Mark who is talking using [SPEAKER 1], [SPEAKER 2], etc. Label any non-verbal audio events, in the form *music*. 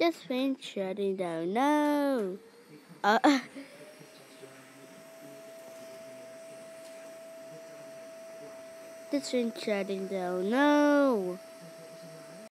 [SPEAKER 1] The train shutting down. No. Uh, *laughs* the train shutting down. No.